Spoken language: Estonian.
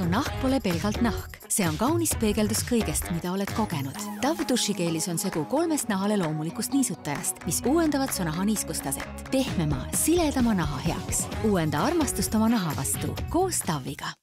su nahk pole pelgalt nahk, see on kaunis peegeldus kõigest, mida oled kogenud. Dove dušikeelis on segu kolmest nahale loomulikust niisutajast, mis uuendavad su naha niiskustaset. pehmema, siledama naha heaks. uuenda armastust oma naha vastu koos Dove'iga